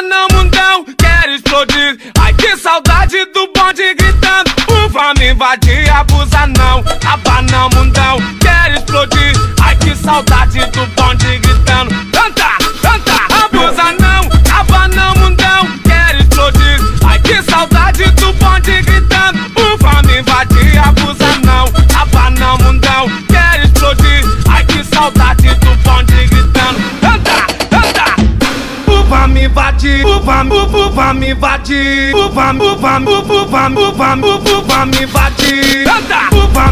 tava no mundão, quero explodir. Ai que saudade do bonde gritando. Uva me invadir, abusa não. Tava no mundão, quero explodir. Uva, uva me invadir, uva, uva, uva, uva me invadir,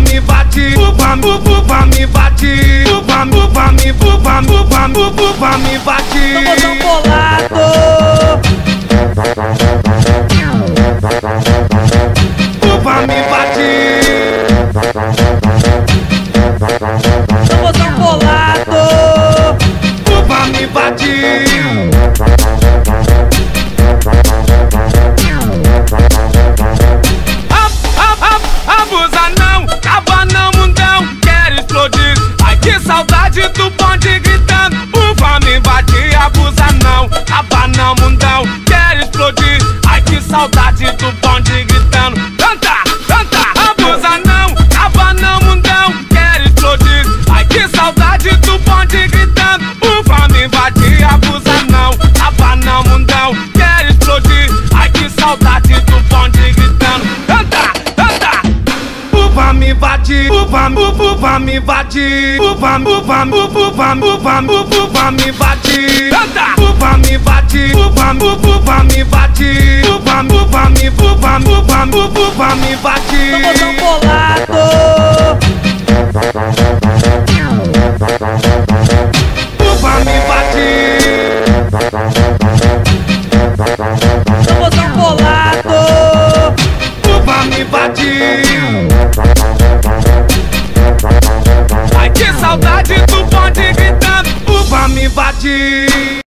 me invadir, uva me invadir, uva, uva, uva, uva me invadir. Botão bolado. Explodir. Ai que saudade do bonde gritando. Canta, canta. Uva me invadir, uva, uva, uva me invadir, uva, uva, uva, uva, uva, uva, me invadir, canta, uva me invadir, uva, uva, uva me invadir, uva, uva me, uva, uva, uva, uva me invadir. Botão bolado. Uva me invadir, invadir. Ai que saudade do bonde gritando, uva me invadir.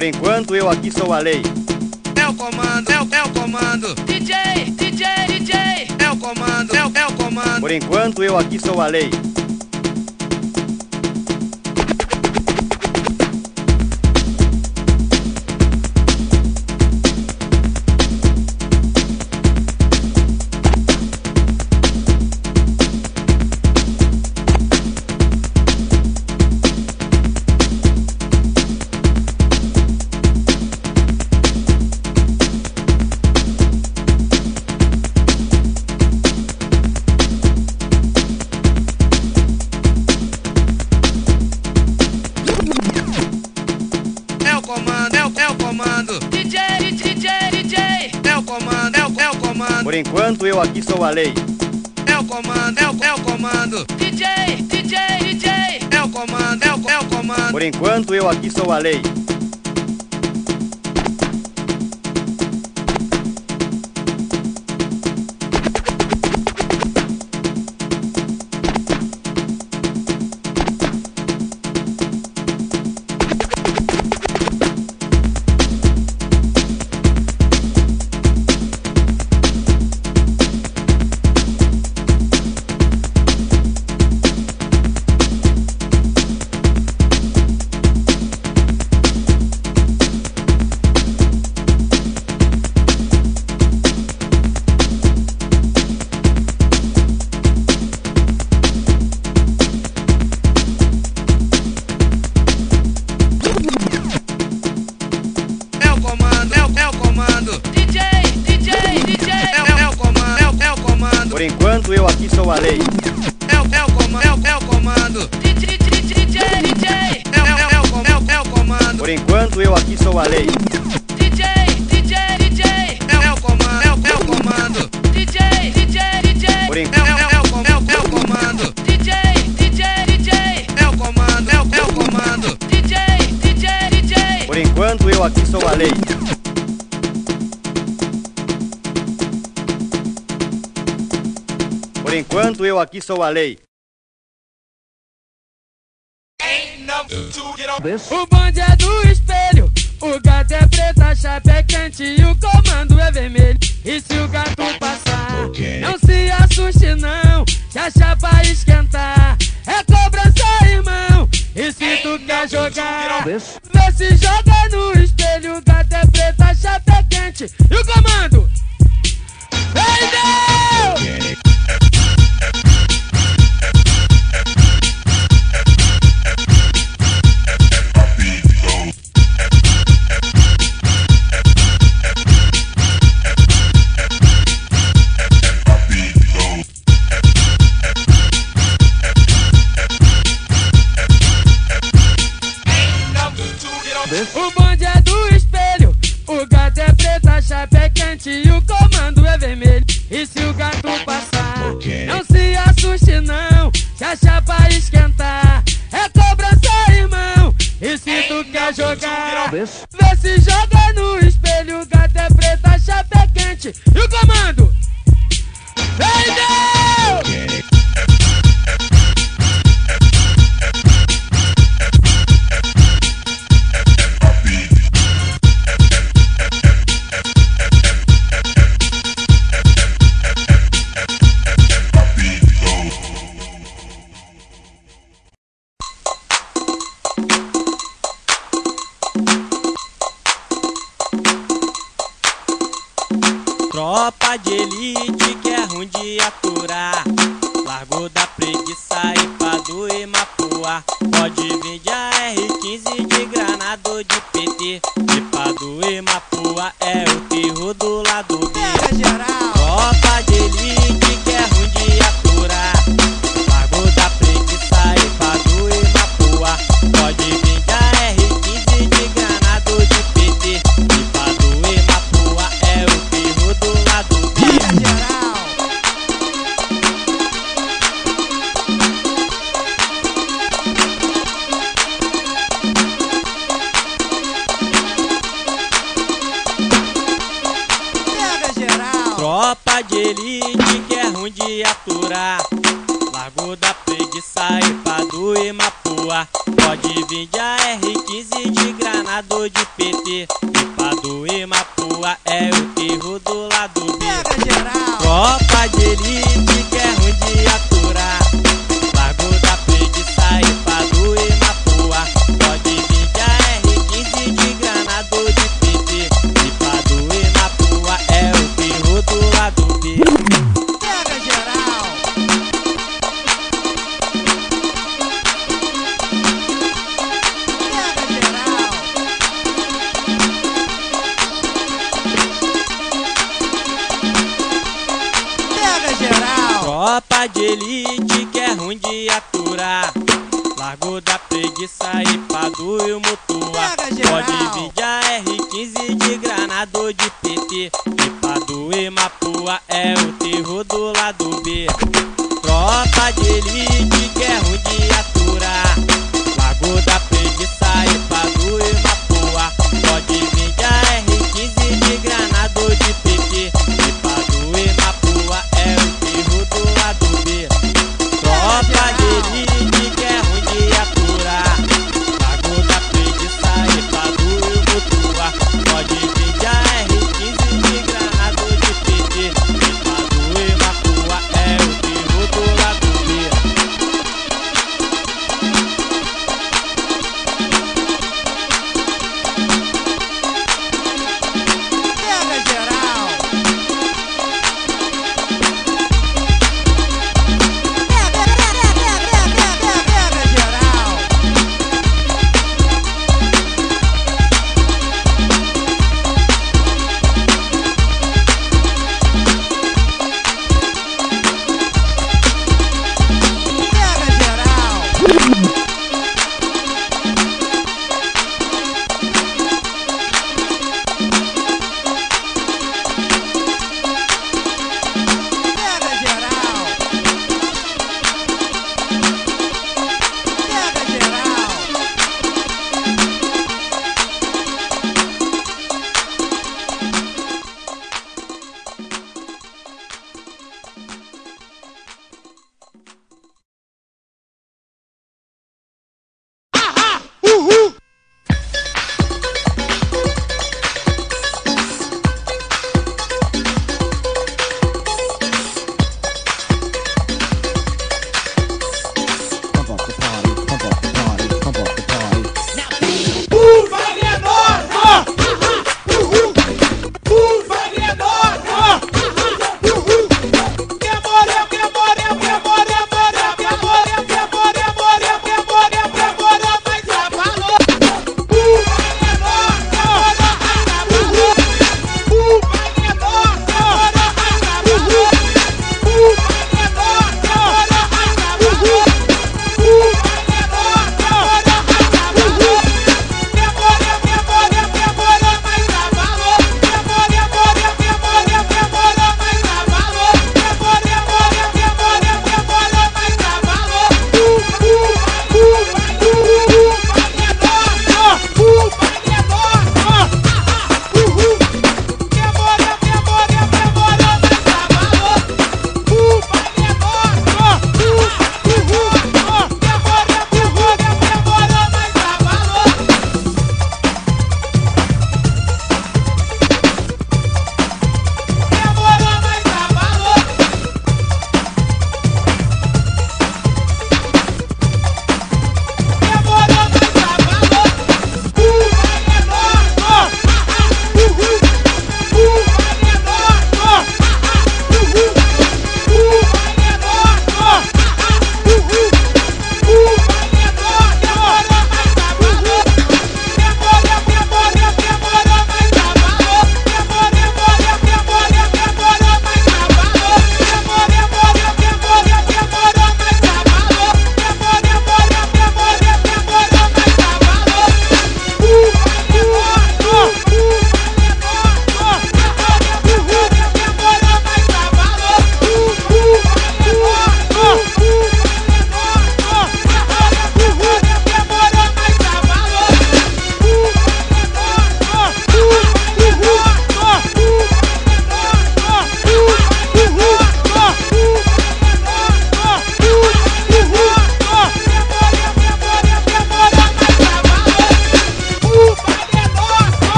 Por enquanto eu aqui sou a lei. É o comando, é o, é o comando. DJ, DJ, DJ. É o comando, é o, é o comando. Por enquanto eu aqui sou a lei. Eu aqui sou a lei. É o comando, é o, é o comando. DJ, DJ, DJ. É o comando, é o, é o comando. Por enquanto eu aqui sou a lei. aqui sou a lei. O bonde é do espelho, o gato é preto, a chapa é quente e o comando é vermelho. E se o gato passar, okay. não se assuste não, se a chapa esquentar, é cobrança, irmão. E se tu quer jogar, vê se joga. E o comando? papa Jelly.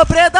propriedade.